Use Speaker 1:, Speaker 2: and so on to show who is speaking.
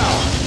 Speaker 1: now!